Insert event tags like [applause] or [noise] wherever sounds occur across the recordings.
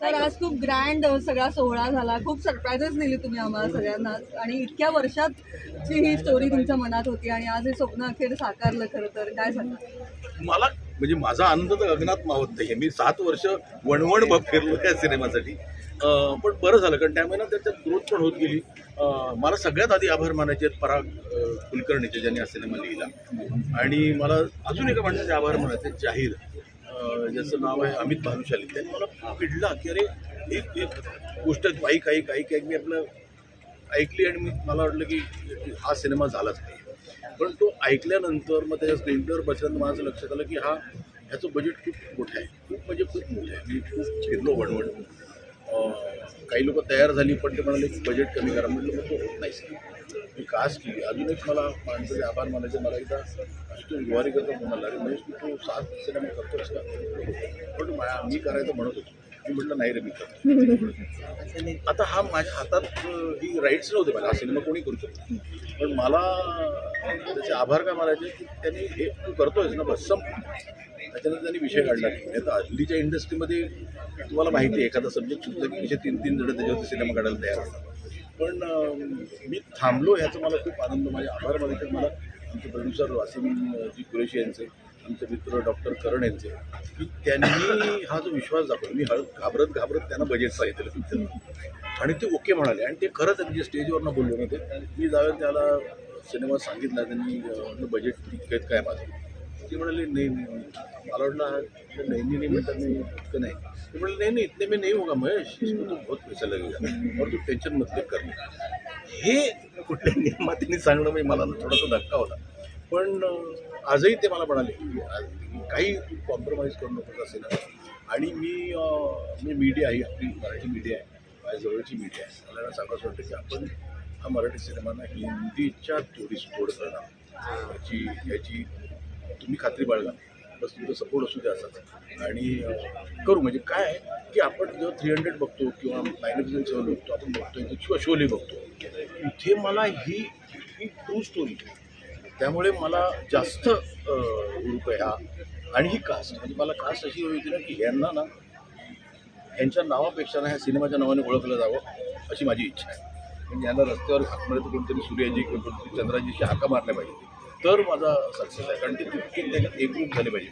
तर आज खूप ग्रँड सगळा सोहळा झाला. खूप सरप्राईजेस दिली तुम्ही आम्हाला सगळ्यांना आणि इतक्या वर्षातची ही स्टोरी तुमच्या मनात होती आणि आज हे स्वप्न अखेर साकारलं खरं तर. काय सांगा मला म्हणजे माझा आनंद तर अग्नात मावत नाही मी सात वर्ष वणवण फिरलो या सिनेमासाठी. पण बरं झालं कारण त्यामुळे त्याच्यात ग्रोथ पण होत गेली. मला सगळ्यात आधी आभार मानायचे आहेत पराग कुलकर्णीचे ज्यांनी हा सिनेमा लिहिला. आणि मला अजून एका माणसाचे आभार मानायचे जाहीर. ज्याचं नाव आहे अमित भानुशाली त्यांनी मला पिडला की अरे एक एक गोष्ट तू ऐक ऐक ऐक ऐक मी आपलं ऐकली आणि मी मला वाटलं की हा सिनेमा झालाच पाहिजे पण तो ऐकल्यानंतर मग त्याच्या स्क्रीनप्लेवर बसल्यानंतर माझं लक्षात आलं की हा ह्याचं बजेट खूप मोठं आहे. खूप म्हणजे खूप मोठं आहे. मी खूप फिरलो वणवण काही लोक तयार झाली पण ते म्हणाले की बजेट कमी करा. म्हटलं मग तो होत नाही कास्ट केली अजून एक मला माणसाचे आभार मानायचे मला एकदा तो जुवारी करता म्हणाला अरे महेश तू तो सात सिनेमा करतोस का? पण मा- मी करायचं म्हणत होतो. मी म्हटलं नाही रे मी करतो. [laughs] आता हा माझ्या हातात ही राईट्स नव्हते मला. हा सिनेमा कोणी करू शकतो? पण मला त्याचे आभार काय मानायचे की त्यांनी हे तू करतोयस ना बस संप. त्याच्यानंतर त्यांनी विषय काढला नाही तर हल्लीच्या इंडस्ट्रीमध्ये तुम्हाला माहिती आहे एखादा सब्जेक्ट सुचला की कसे तीन तीन जण त्याच्यावरती सिनेमा काढायला तयार असतात. पण मी थांबलो ह्याचा मला खूप आनंद माझे आभार मानायचे मला आमचे प्रोड्युसर वासिम जी कुरेशी यांचे आमचे मित्र डॉक्टर करण यांचे की त्यांनी हा जो विश्वास दाखवला मी हळ घाबरत घाबरत त्यांना बजेट सांगितलं पिक्चर आणि ते ओके म्हणाले. आणि ते खरंच आहे जे स्टेजवरनं बोललो ना ते मी जाऊन त्याला सिनेमा सांगितला त्यांनी बजेट इतकं काय माझं? ती म्हणाली नाही नाही नाही. मला वाटलं नेहमी नाही म्हणतात नाही इतकं नाही. ते म्हणाले नाही नाही इतने मी नाही होगा महेश. इसमें तो बहुत पैसा लगेगा. और तू टेन्शन मत ले हे कुठल्या निर्मात्याने सांगणं म्हणजे मला थोडासा धक्का होता. पण आजही ते मला म्हणाले की आज काही कॉम्प्रोमाइज करू नको असेल आणि मी मी मीडिया आहे आपली मराठी मीडिया आहे. माझ्या जवळची मीडिया आहे. मला सांगायचं वाटतं की आपण हा मराठी सिनेमांना हिंदीच्या तोडीस तोड करणार याची याची तुम्ही खात्री बाळगा. बस तुमचा सपोर्ट असू द्या असाच. आणि करू. म्हणजे काय की आपण जेव्हा थ्री हंड्रेड बघतो किंवा मॅग्निफिजन सेवन बघतो आपण बघतो किंवा शोले बघतो. इथे मला ही ही ट्रू स्टोरी त्यामुळे मला जास्त अं, आहे हा. आणि ही कास्ट म्हणजे मला कास्ट अशी होती ना की यांना ना यांच्या नावापेक्षा ना ह्या सिनेमाच्या नावाने ओळखलं जावं अशी माझी इच्छा आहे. म्हणजे यांना रस्त्यावर हात मारत कोणतरी सूर्याजी किंवा कोणतरी चंद्राजीशी हाका मारल्या पाहिजे. तर माझा सक्सेस आहे. कारण ते तितके त्याच्यात एकरूप झाले पाहिजे.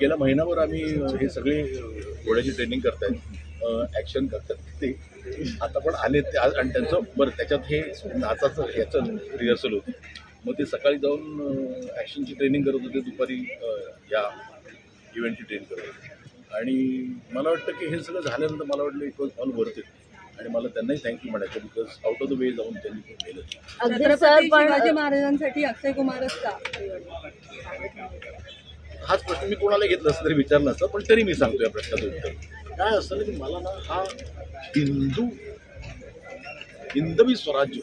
गेला महिनाभर आम्ही हे सगळे घोड्याची ट्रेनिंग करतायत ॲक्शन करतात. ते आता पण आले ते आज आणि त्यांचं बरं त्याच्यात हे नाचाचं ह्याचं रिहर्सल होतं. मग ते सकाळी जाऊन ॲक्शनची ट्रेनिंग करत होते. दुपारी या इव्हेंटची ट्रेनिंग करत होते. आणि मला वाटतं की हे सगळं झाल्यानंतर मला वाटलं it was all worth it आणि मला त्यांनाही थँक्यू म्हणायचं because out of the way जाऊन त्यांनी खूप केलं. अगदी सर छत्रपती पण शिवाजी महाराजांसाठी अक्षय कुमारच का हाच प्रश्न मी कोणाला घेतला असं तरी विचारला असतं पण तरी मी सांगतो या प्रश्नाचं उत्तर. काय असतं ना की मला ना हा हिंदू हिंदवी स्वराज्य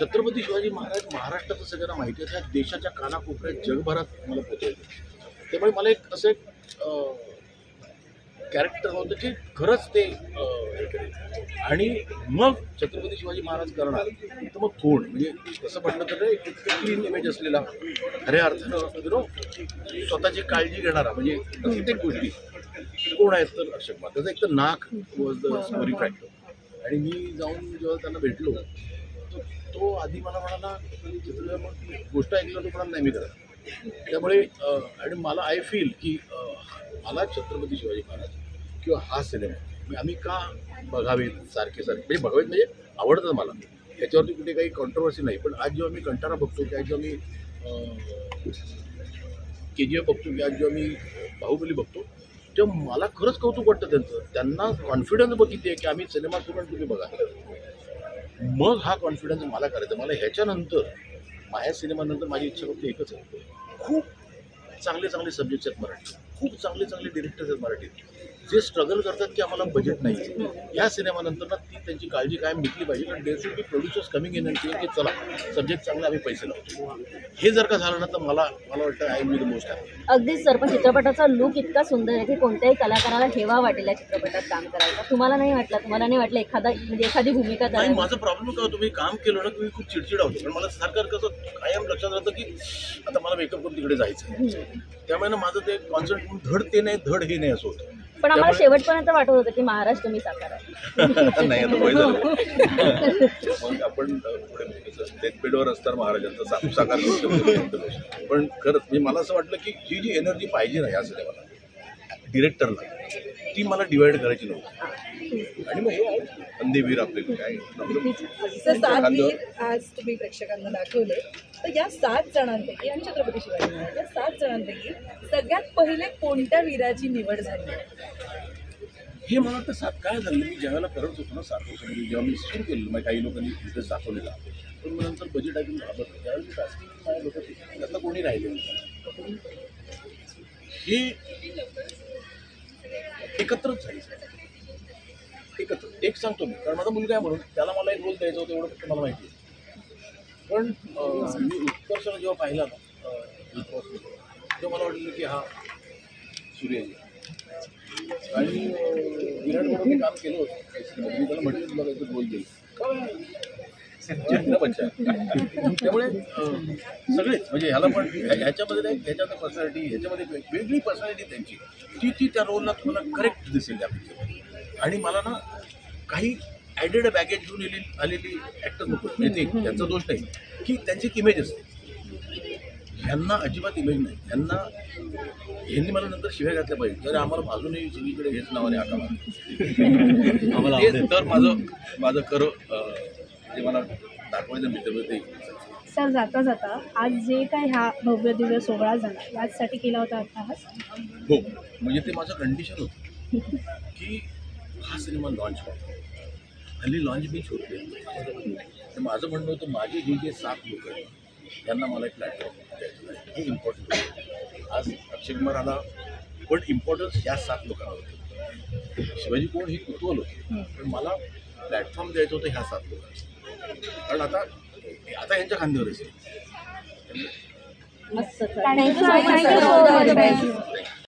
छत्रपती शिवाजी महाराज महाराष्ट्राचं सगळ्यांना माहिती आहे. त्या देशाच्या कानाकोपऱ्यात जगभरात मला पोचवलं त्यामुळे मला एक असं एक कॅरेक्टर होतं की खरंच ते करेल आणि मग छत्रपती शिवाजी महाराज करणार तर मग कोण? म्हणजे कसं म्हटलं तर एक क्लीन इमेज असलेला खऱ्या अर्थानं नो स्वतःची काळजी घेणारा म्हणजे प्रत्येक गोष्टी. कोण आहेत तर अशोक कुमार त्याचं एक तर नाक वॉज द स्टोरी फॅक्टर आणि मी जाऊन जेव्हा त्यांना भेटलो तो- तो आधी मला म्हणाला गोष्ट ऐकलं तो म्हणाला नाही मी करत. त्यामुळे आणि मला आय फील की मला छत्रपती शिवाजी महाराज किंवा हा सिनेमा आम्ही का बघावेत सारखे सारखे? म्हणजे बघावेत म्हणजे आवडतं मला. याच्यावरती कुठे काही कॉन्ट्रोवर्सी नाही. पण आज जेव्हा मी कंटारा बघतो की आज जेव्हा मी के जी एफ बघतो की आज जेव्हा मी बाहुबली बघतो तेव्हा मला खरंच कौतुक वाटतं त्यांचं. त्यांना कॉन्फिडन्स बघितली आहे की आम्ही सिनेमा करून तुम्ही बघा. मग हा कॉन्फिडन्स मला करायचा. मला ह्याच्यानंतर माझ्या सिनेमानंतर माझी इच्छा फक्त एकच आहे. खूप चांगले चांगले सब्जेक्ट्स आहेत मराठी खूप चांगले चांगले डिरेक्टर्स आहेत मराठीत. जे स्ट्रगल करतात की आम्हाला बजेट नाही. आहे ह्या सिनेमानंतर ना ती त्यांची काळजी कायम घेतली पाहिजे. कारण there should be producers coming in की चला सब्जेक्ट चांगले आम्ही पैसे लावतो. हे जर का झालं ना तर मला मला वाटतं I be the most happy अगदीच सर पण चित्रपटाचा लुक इतका सुंदर आहे की कोणत्याही कलाकाराला हेवा वाटेल या चित्रपटात काम करायचा तुम्हाला नाही वाटलं तुम्हाला नाही वाटलं एखादा म्हणजे एखादी भूमिका नाही करायला? माझा प्रॉब्लेम काय होतो मी काम केलं ना की मी खूप चिडचिड होतो पण मला सारखं कसं कायम लक्षात राहतं की आता मला मेकअप करून तिकडे जायचं आहे त्यामुळे ना माझं ते कॉन्सन्ट्रेट धड ते नाही धड हे नाही असं होतं. पण आम्हाला शेवटपर्यंत वाटत होतं की महाराज तुम्ही साकारा [laughs] नाही आता वय झालं. [laughs] मग आपण असताना महाराजांचा साकार. पण खरंच म्हणजे मला असं वाटलं की ही जी एनर्जी पाहिजे ना या सिनेमाला डिरेक्टरला ती मला डिवाइड करायची नव्हती. आणि मग हे अंधेवीर आपले काय आज तुम्ही प्रेक्षकांना दाखवले तर या सात जणांपैकी आणि छत्रपती शिवाजी महाराज या सात जणांपैकी सगळ्यात पहिले कोणत्या वीराची निवड झाली? हे मला वाटतं सात काय झालं मी ज्यावेळेला करत होतो ना सात वर्षापूर्वी जेव्हा मी सुरू केलं मग काही लोकांनी इंटरेस्ट दाखवलेला. पण मग नंतर बजेट ऐकून घाबरतो त्यावेळी casting लोक त्यातलं कोणी राहिले. हे एकत्रच झाली एकत्र. एक सांगतो मी. कारण माझा मुलगा आहे म्हणून त्याला मला एक रोल द्यायचा होता एवढं फक्त मला माहिती आहे. पण मी उत्कर्षाला जेव्हा पाहिला ना तेव्हा मला वाटलं की हा सूर्यजी आणि विराट म्हणून मी काम केलं होतं. मी त्याला म्हटलं तुला काहीतरी रोल देईल त्यामुळे सगळेच म्हणजे ह्याला पण ह्या- ह्याच्यामध्ये नाही ह्याच्यात पर्सनॅलिटी ह्याच्यामध्ये वेगळी पर्सनॅलिटी त्यांची. ती ती त्या रोलला तुम्हाला करेक्ट दिसेल त्या आणि मला ना काही ॲडेड बॅगेज घेऊन आलेली आलेली ॲक्टर नको म्हणजे ते त्यांचा दोष नाही. की त्यांची एक इमेज असते. ह्यांना अजिबात इमेज नाही. ह्यांना ह्यांनी मला नंतर शिव्या घातल्या पाहिजे. तर आम्हाला अजूनही सगळीकडे हेच नावाने आम्हाला [laughs] तर माझं माझं खरं जे मला दाखवायचं मित्र ते सर जाता जाता आज जे काय ह्या भव्य दिव्य सोहळा झाला याचसाठी केला होता अट्टहास? हो म्हणजे ते माझं कंडिशन होतं की हा सिनेमा लॉन्च व्हावा हल्ली लॉन्च बीच होते तर माझं म्हणणं होतं माझे हे जे सात लोक आहेत त्यांना मला एक प्लॅटफॉर्म द्यायचं हे इम्पॉर्टंट आज अक्षय कुमार आला पण इम्पॉर्टन्स या सात लोकांना होतं. शिवाजी कोण ही कुतूहल होती. पण मला प्लॅटफॉर्म द्यायचं होतं ह्या सात लोकांना कारण आता आता यांच्या खांद्यावर असेल मस्त. Thank you so much